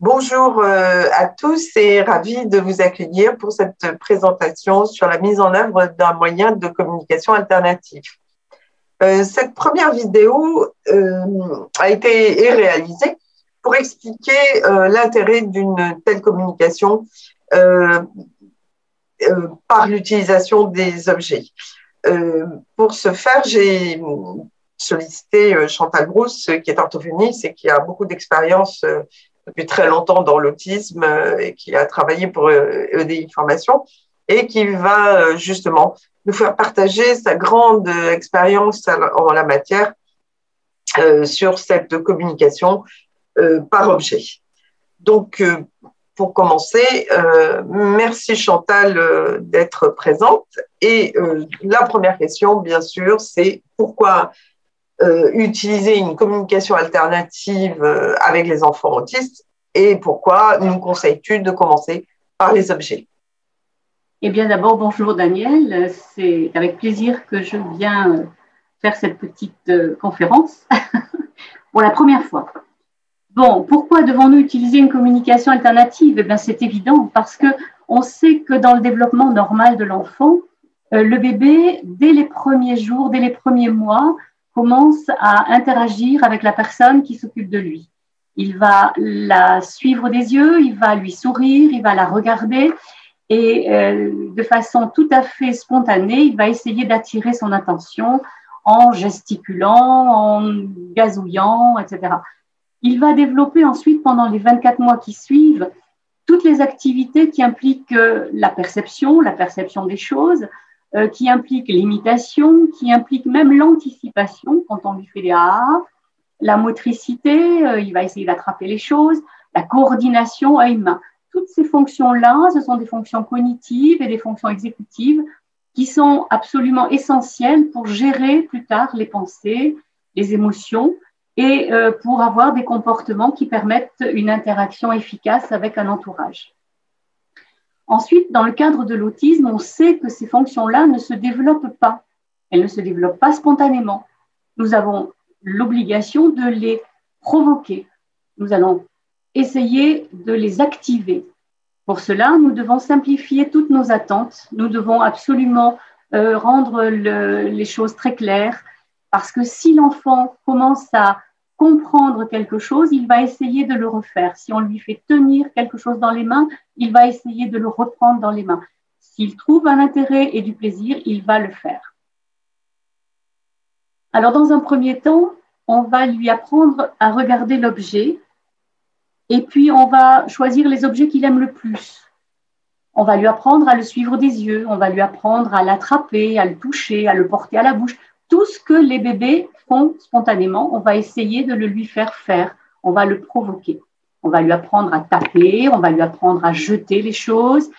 Bonjour euh, à tous et ravi de vous accueillir pour cette présentation sur la mise en œuvre d'un moyen de communication alternatif. Euh, cette première vidéo euh, a été réalisée pour expliquer l'intérêt d'une telle communication par l'utilisation des objets. pour ce faire, j'ai sollicité Chantal Brousse, qui est orthophoniste et qui a beaucoup d'expérience depuis très longtemps dans l'autisme euh, et qui a travaillé pour EDI euh, Formation et qui va euh, justement nous faire partager sa grande expérience en la matière sur cette communication par objet. Donc, pour commencer, merci Chantal d'être présente. Et la première question, bien sûr, c'est pourquoi euh, utiliser une communication alternative euh, avec les enfants autistes et pourquoi nous conseilles-tu de commencer par les objets? Eh bien, d'abord, bonjour Daniel. C'est avec plaisir que je viens euh, faire cette petite conférence pour la première fois. Bon, pourquoi devons-nous utiliser une communication alternative? Eh bien, c'est évident parce que on sait que dans le développement normal de l'enfant, le bébé, dès les premiers jours, dès les premiers mois, commence à interagir avec la personne qui s'occupe de lui. Il va la suivre des yeux, il va lui sourire, il va la regarder et euh, de façon tout à fait spontanée, il va essayer d'attirer son attention en gesticulant, en gazouillant, etc. Il va développer ensuite, pendant les 24 mois qui suivent, toutes les activités qui impliquent la perception, la perception des choses, euh, qui implique l'imitation, qui implique même l'anticipation quand on lui fait des ah, la motricité, euh, il va essayer d'attraper les choses, la coordination œil-main. Toutes ces fonctions-là, ce sont des fonctions cognitives et des fonctions exécutives qui sont absolument essentielles pour gérer plus tard les pensées, les émotions et euh, pour avoir des comportements qui permettent une interaction efficace avec un entourage. Ensuite, dans le cadre de l'autisme, on sait que ces fonctions-là ne se développent pas. Elles ne se développent pas spontanément. Nous avons l'obligation de les provoquer. Nous allons essayer de les activer. Pour cela, nous devons simplifier toutes nos attentes. Nous devons absolument euh, rendre les choses très claires parce que si l'enfant commence à comprendre quelque chose, il va essayer de le refaire. Si on lui fait tenir quelque chose dans les mains, il va essayer de le reprendre dans les mains. S'il trouve un intérêt et du plaisir, il va le faire. Alors, dans un premier temps, on va lui apprendre à regarder l'objet et puis on va choisir les objets qu'il aime le plus. On va lui apprendre à le suivre des yeux, on va lui apprendre à l'attraper, à le toucher, à le porter à la bouche tout ce que les bébés font spontanément, on va essayer de le lui faire faire, on va le provoquer. On va lui apprendre à taper, on va lui apprendre à jeter les choses,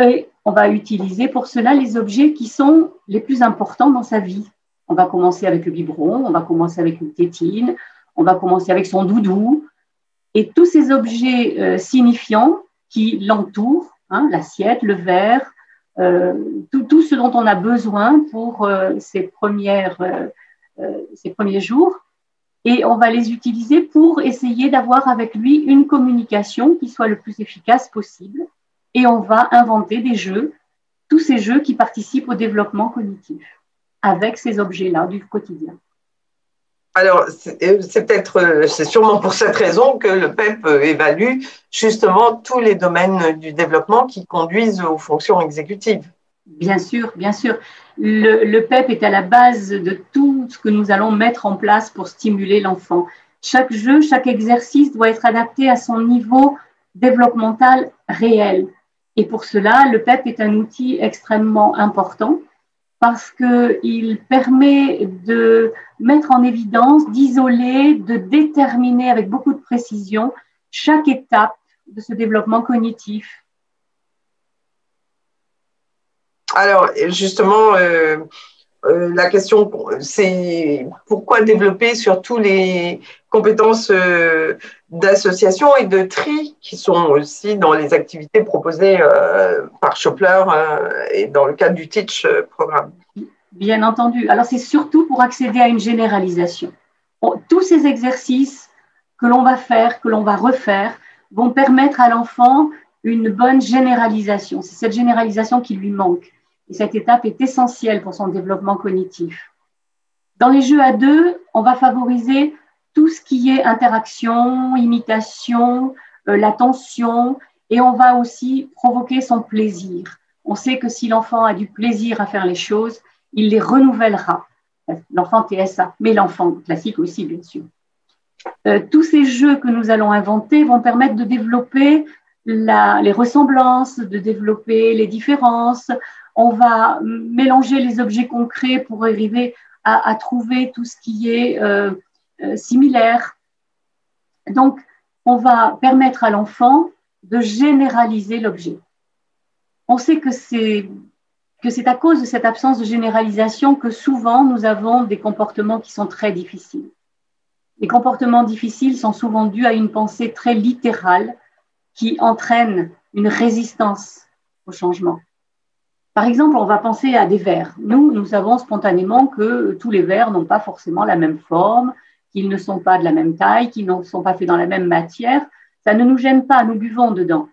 et on va utiliser pour cela les objets qui sont les plus importants dans sa vie. On va commencer avec le biberon, on va commencer avec une tétine, on va commencer avec son doudou, et tous ces objets euh, signifiants qui l'entourent, hein, l'assiette, le verre, euh, tout, ce dont on a besoin pour euh, ces, premières, euh, ces premiers jours. Et on va les utiliser pour essayer d'avoir avec lui une communication qui soit le plus efficace possible. Et on va inventer des jeux, tous ces jeux qui participent au développement cognitif avec ces objets-là du quotidien. Alors, euh, c'est peut-être, euh, c'est sûrement pour cette raison que le PEP euh, évalue justement tous les domaines du développement qui conduisent aux fonctions exécutives. Bien sûr, bien sûr. Le, PEP est à la base de tout ce que nous allons mettre en place pour stimuler l'enfant. Chaque jeu, chaque exercice doit être adapté à son niveau développemental réel. Et pour cela, le PEP est un outil extrêmement important parce qu'il permet de mettre en évidence, d'isoler, de déterminer avec beaucoup de précision chaque étape de ce développement cognitif. Alors, justement, euh, euh, la question, c'est pourquoi développer surtout les compétences euh, d'association et de tri qui sont aussi dans les activités proposées euh, par Chopler et dans le cadre du Teach programme. Bien entendu. Alors, c'est surtout pour accéder à une généralisation. tous ces exercices que l'on va faire, que l'on va refaire, vont permettre à l'enfant une bonne généralisation. C'est cette généralisation qui lui manque. Et cette étape est essentielle pour son développement cognitif. Dans les jeux à deux, on va favoriser tout ce qui est interaction, imitation, euh, l'attention, et on va aussi provoquer son plaisir. On sait que si l'enfant a du plaisir à faire les choses, il les renouvellera. L'enfant TSA, mais l'enfant classique aussi, bien sûr. Euh, tous ces jeux que nous allons inventer vont permettre de développer les ressemblances, de développer les différences. On va mélanger les objets concrets pour arriver à, trouver tout ce qui est euh, euh, similaire. Donc, on va permettre à l'enfant de généraliser l'objet. On sait que c'est que c'est à cause de cette absence de généralisation que souvent nous avons des comportements qui sont très difficiles. Les comportements difficiles sont souvent dus à une pensée très littérale qui entraîne une résistance au changement. Par exemple, on va penser à des vers. Nous, nous savons spontanément que tous les vers n'ont pas forcément la même forme, qu'ils ne sont pas de la même taille, qu'ils ne sont pas faits dans la même matière. Ça ne nous gêne pas, nous buvons dedans.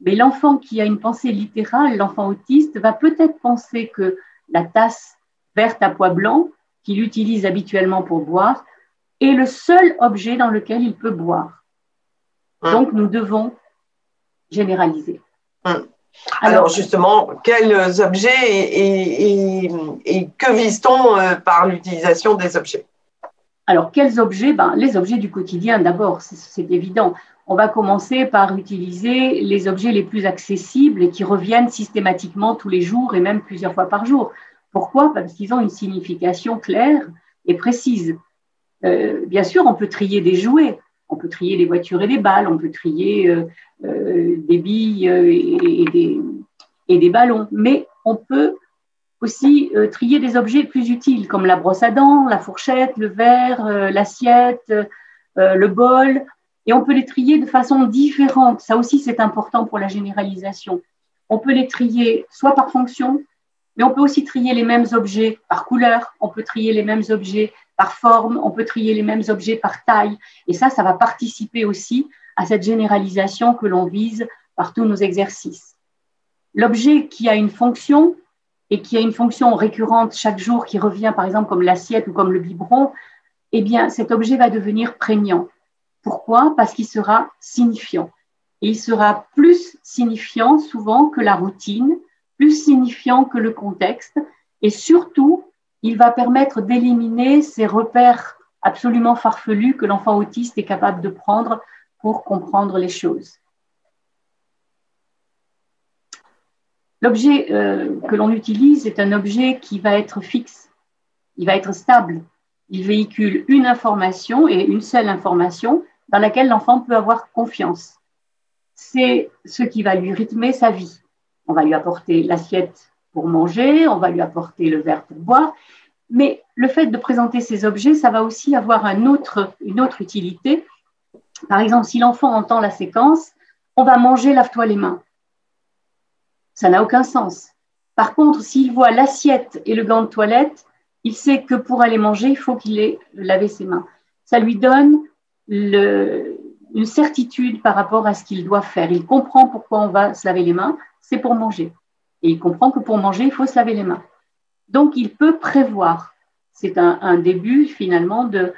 Mais l'enfant qui a une pensée littérale, l'enfant autiste, va peut-être penser que la tasse verte à pois blanc, qu'il utilise habituellement pour boire, est le seul objet dans lequel il peut boire. Hein? Donc, nous devons généraliser. Hein? Alors, justement, quels objets et, que vise-t-on euh, par l'utilisation des objets? Alors, quels objets? Ben, Les objets du quotidien d'abord, c'est évident. On va commencer par utiliser les objets les plus accessibles et qui reviennent systématiquement tous les jours et même plusieurs fois par jour. Pourquoi? Parce qu'ils ont une signification claire et précise. Euh, bien sûr, on peut trier des jouets, on peut trier des voitures et des balles, on peut trier euh, euh, des billes et, des, et, des, ballons, mais on peut aussi trier des objets plus utiles comme la brosse à dents, la fourchette, le verre, l'assiette, le bol, et on peut les trier de façon différente. Ça aussi, c'est important pour la généralisation. On peut les trier soit par fonction, mais on peut aussi trier les mêmes objets par couleur, on peut trier les mêmes objets par forme, on peut trier les mêmes objets par taille. Et ça, ça va participer aussi à cette généralisation que l'on vise par tous nos exercices. L'objet qui a une fonction et qui a une fonction récurrente chaque jour qui revient, par exemple, comme l'assiette ou comme le biberon, eh bien, cet objet va devenir prégnant. Pourquoi? Parce qu'il sera signifiant. Et il sera plus signifiant souvent que la routine, plus signifiant que le contexte, et surtout, il va permettre d'éliminer ces repères absolument farfelus que l'enfant autiste est capable de prendre pour comprendre les choses. L'objet euh, que l'on utilise est un objet qui va être fixe, il va être stable, il véhicule une information et une seule information dans laquelle l'enfant peut avoir confiance. C'est ce qui va lui rythmer sa vie. On va lui apporter l'assiette pour manger, on va lui apporter le verre pour boire. Mais le fait de présenter ces objets, ça va aussi avoir une autre utilité. Par exemple, si l'enfant entend la séquence, on va manger, lave-toi les mains. Ça n'a aucun sens. Par contre, s'il voit l'assiette et le gant de toilette, il sait que pour aller manger, il faut qu'il ait lavé ses mains. Ça lui donne une certitude par rapport à ce qu'il doit faire. Il comprend pourquoi on va se laver les mains, c'est pour manger. Et il comprend que pour manger, il faut se laver les mains. Donc, il peut prévoir. C'est un, début finalement de,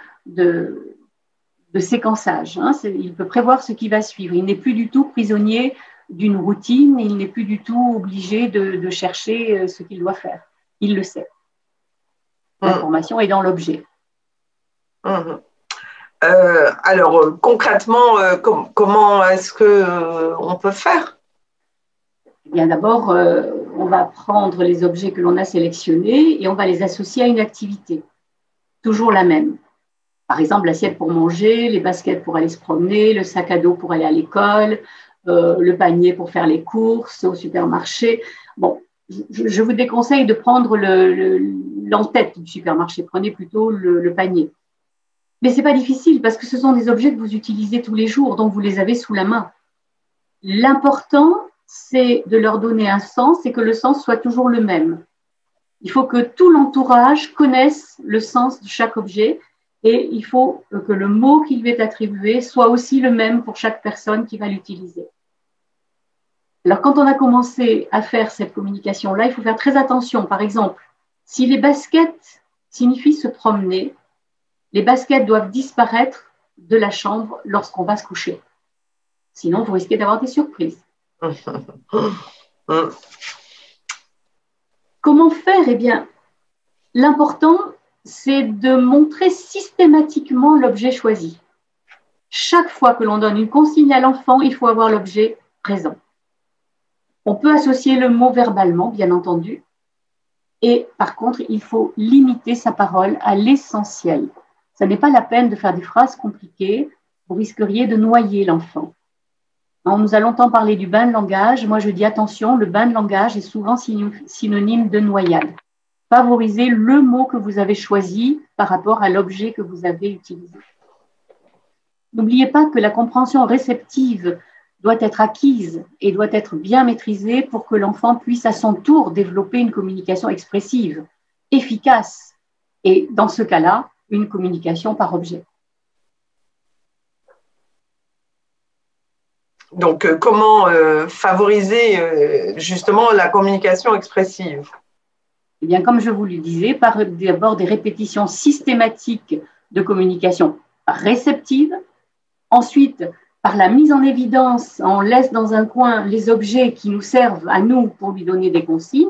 séquençage. Hein. Il peut prévoir ce qui va suivre. Il n'est plus du tout prisonnier d'une routine, il n'est plus du tout obligé de, chercher euh, ce qu'il doit faire. Il le sait. Mmh. L'information est dans l'objet. Mmh. Euh, alors concrètement, euh, comment est-ce que on peut faire? Eh bien, d'abord, on va prendre les objets que l'on a sélectionnés et on va les associer à une activité, toujours la même. Par exemple, l'assiette pour manger, les baskets pour aller se promener, le sac à dos pour aller à l'école, euh, le panier pour faire les courses au supermarché. Je, vous déconseille de prendre l'entête du supermarché. Prenez plutôt le, le panier. Mais c'est pas difficile parce que ce sont des objets que vous utilisez tous les jours, donc vous les avez sous la main. L'important, c'est de leur donner un sens et que le sens soit toujours le même. Il faut que tout l'entourage connaisse le sens de chaque objet et il faut que le mot qui lui est attribué soit aussi le même pour chaque personne qui va l'utiliser. Alors, quand on a commencé à faire cette communication-là, il faut faire très attention. Par exemple, si les baskets signifient se promener, les baskets doivent disparaître de la chambre lorsqu'on va se coucher. Sinon, vous risquez d'avoir des surprises. Comment faire? Eh bien, l'important, c'est de montrer systématiquement l'objet choisi. Chaque fois que l'on donne une consigne à l'enfant, il faut avoir l'objet présent. On peut associer le mot verbalement, bien entendu, et par contre, il faut limiter sa parole à l'essentiel. Ce n'est pas la peine de faire des phrases compliquées, vous risqueriez de noyer l'enfant. On nous a longtemps parlé du bain de langage. Moi, je dis attention, le bain de langage est souvent synonyme de noyade. Favorisez le mot que vous avez choisi par rapport à l'objet que vous avez utilisé. N'oubliez pas que la compréhension réceptive doit être acquise et doit être bien maîtrisée pour que l'enfant puisse à son tour développer une communication expressive, efficace, et dans ce cas-là, une communication par objet. Donc, euh, comment euh, favoriser euh, justement la communication expressive? Eh bien, comme je vous le disais, par d'abord des répétitions systématiques de communication réceptive. Ensuite, par la mise en évidence, on laisse dans un coin les objets qui nous servent à nous pour lui donner des consignes.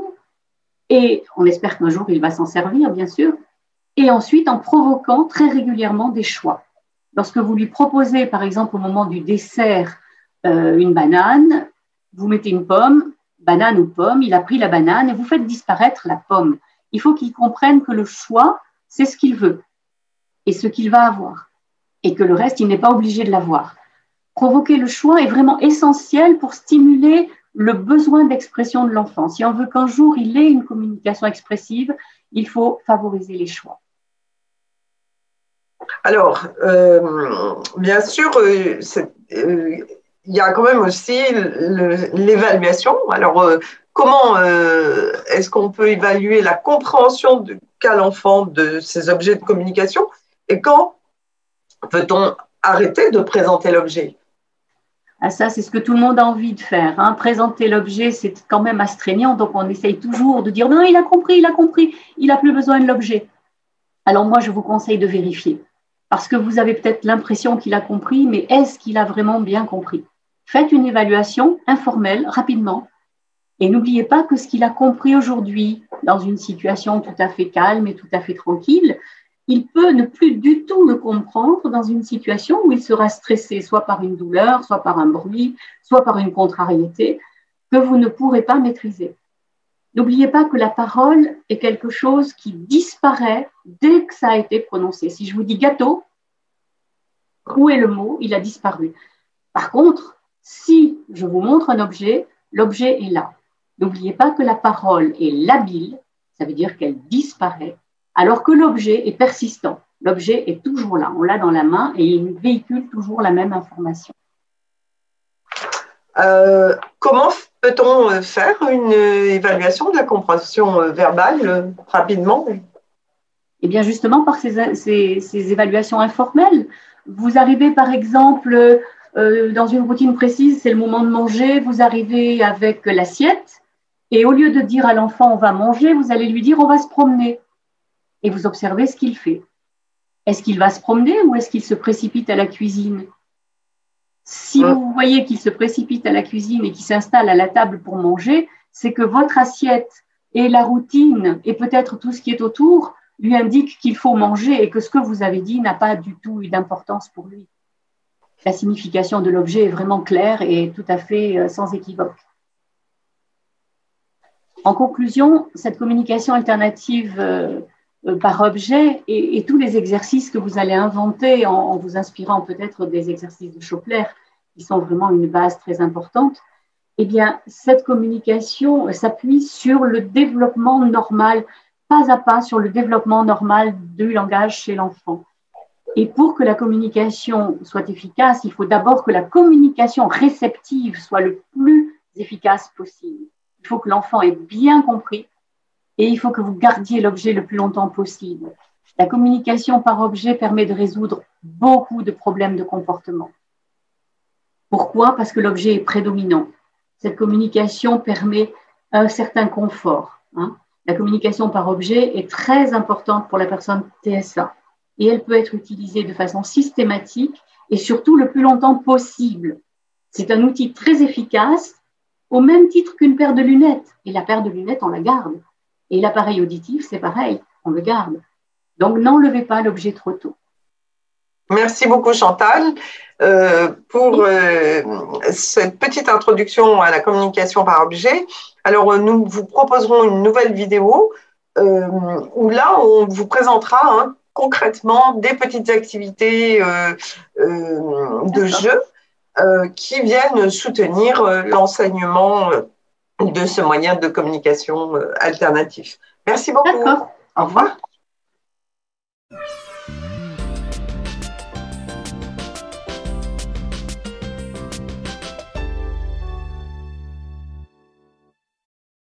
Et on espère qu'un jour, il va s'en servir, bien sûr. Et ensuite, en provoquant très régulièrement des choix. Lorsque vous lui proposez, par exemple, au moment du dessert, euh, une banane, vous mettez une pomme, banane ou pomme, il a pris la banane et vous faites disparaître la pomme. Il faut qu'il comprenne que le choix, c'est ce qu'il veut et ce qu'il va avoir. Et que le reste, il n'est pas obligé de l'avoir. Provoquer le choix est vraiment essentiel pour stimuler le besoin d'expression de l'enfant. Si on veut qu'un jour il ait une communication expressive, il faut favoriser les choix. Alors, euh, bien sûr, euh, il y a quand même aussi l'évaluation. Alors, euh, comment euh, est-ce qu'on peut évaluer la compréhension qu'a l'enfant de ces objets de communication et quand peut-on arrêter de présenter l'objet? Ah, ça, c'est ce que tout le monde a envie de faire. Hein. Présenter l'objet, c'est quand même astreignant, donc on essaye toujours de dire non, il a compris, il a compris, il n'a plus besoin de l'objet. Alors moi, je vous conseille de vérifier, parce que vous avez peut-être l'impression qu'il a compris, mais est-ce qu'il a vraiment bien compris? Faites une évaluation informelle rapidement et n'oubliez pas que ce qu'il a compris aujourd'hui dans une situation tout à fait calme et tout à fait tranquille, il peut ne plus du tout le comprendre dans une situation où il sera stressé, soit par une douleur, soit par un bruit, soit par une contrariété, que vous ne pourrez pas maîtriser. N'oubliez pas que la parole est quelque chose qui disparaît dès que ça a été prononcé. Si je vous dis gâteau, où est le mot? Il a disparu. Par contre, si je vous montre un objet, l'objet est là. N'oubliez pas que la parole est labile, ça veut dire qu'elle disparaît, alors que l'objet est persistant. L'objet est toujours là, on l'a dans la main et il véhicule toujours la même information. Euh, comment peut-on faire une évaluation de la compréhension verbale rapidement? Eh bien, justement, par ces, ces évaluations informelles. Vous arrivez, par exemple, euh, dans une routine précise, c'est le moment de manger, vous arrivez avec l'assiette, et au lieu de dire à l'enfant on va manger, vous allez lui dire on va se promener. Et vous observez ce qu'il fait. Est-ce qu'il va se promener ou est-ce qu'il se précipite à la cuisine? Si vous voyez qu'il se précipite à la cuisine et qu'il s'installe à la table pour manger, c'est que votre assiette et la routine et peut-être tout ce qui est autour lui indiquent qu'il faut manger et que ce que vous avez dit n'a pas du tout eu d'importance pour lui la signification de l'objet est vraiment claire et tout à fait euh, sans équivoque. En conclusion, cette communication alternative euh, euh, par objet et, tous les exercices que vous allez inventer en, vous inspirant peut-être des exercices de Chopler, qui sont vraiment une base très importante, eh bien, cette communication s'appuie sur le développement normal, pas à pas sur le développement normal du langage chez l'enfant. Et pour que la communication soit efficace, il faut d'abord que la communication réceptive soit le plus efficace possible. Il faut que l'enfant ait bien compris et il faut que vous gardiez l'objet le plus longtemps possible. La communication par objet permet de résoudre beaucoup de problèmes de comportement. Pourquoi? Parce que l'objet est prédominant. Cette communication permet un certain confort. Hein. La communication par objet est très importante pour la personne TSA et elle peut être utilisée de façon systématique et surtout le plus longtemps possible. C'est un outil très efficace au même titre qu'une paire de lunettes. Et la paire de lunettes, on la garde. Et l'appareil auditif, c'est pareil, on le garde. Donc n'enlevez pas l'objet trop tôt. Merci beaucoup Chantal euh, pour euh, cette petite introduction à la communication par objet. Alors nous vous proposerons une nouvelle vidéo euh, où là on vous présentera hein, concrètement des petites activités de jeu qui viennent soutenir l'enseignement de ce moyen de communication euh, alternatif. Merci beaucoup. Au revoir.